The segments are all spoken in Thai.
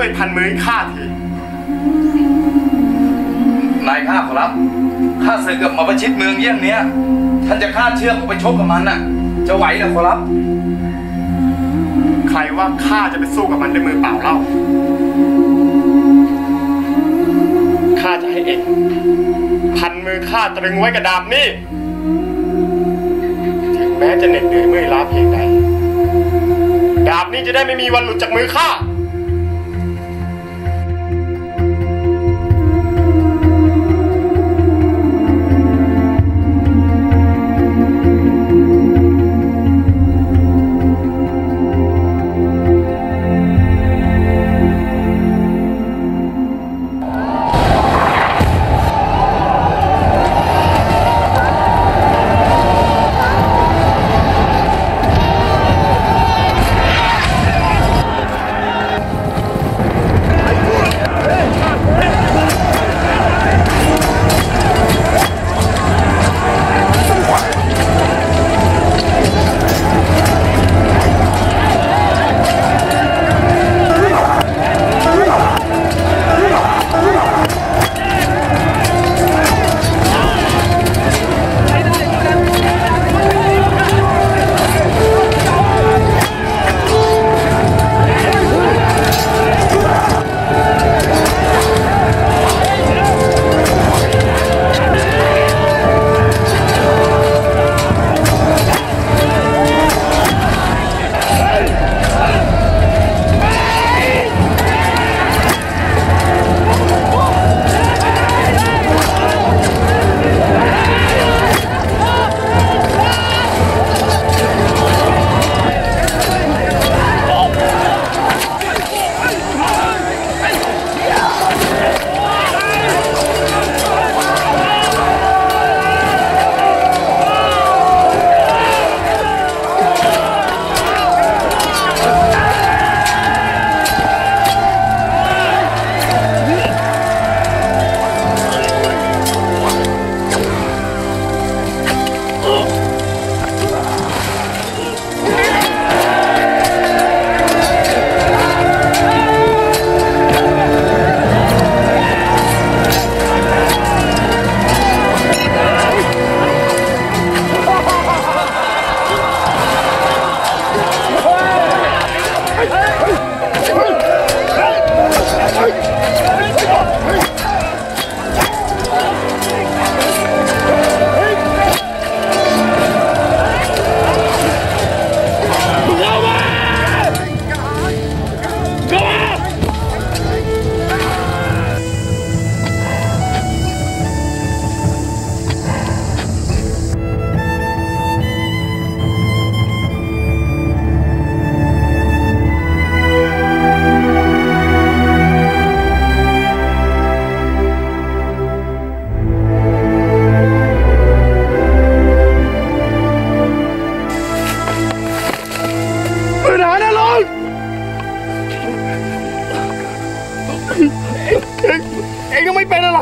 วยพันมือข้าที นายข้าขอรับ ข้าศึกกับมาประชิดเมืองเยี่ยงเนี้ย ท่านจะฆ่าเชือกออกไปชกกับมันน่ะ จะไหวนะขอรับ ใครว่าข้าจะไปสู้กับมันด้วยมือเปล่าเล่า ข้าจะให้เองพันมือข้าตรึงไว้กับดาบนี่ ถึงแม้จะเหน็ดเหนื่อยเมื่อยล้าเพียงใด ดาบนี้จะได้ไม่มีวันหลุดจากมือข้า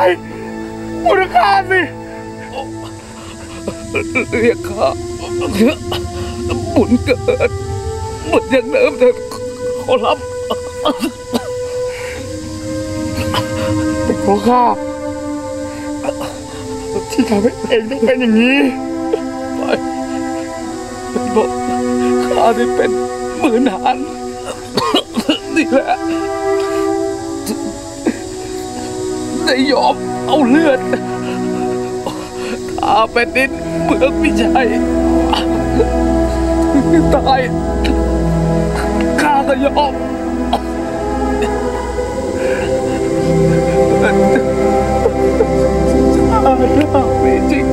องก็ไม่เป็นอะไรพูดข้าสิเรียกข้าบุญเกิดเหมือนอย่างเดิมเถอะขอรับเป็นเพราะข้าที่ทำให้เองต้องเป็นอย่างนี้เป็นบอกข้าที่เป็นหมือนหานนี่ สยอมเอาเลือดข้าไปดินเมืองวิชัยตายข้าก็ยอมข้าไม่จริง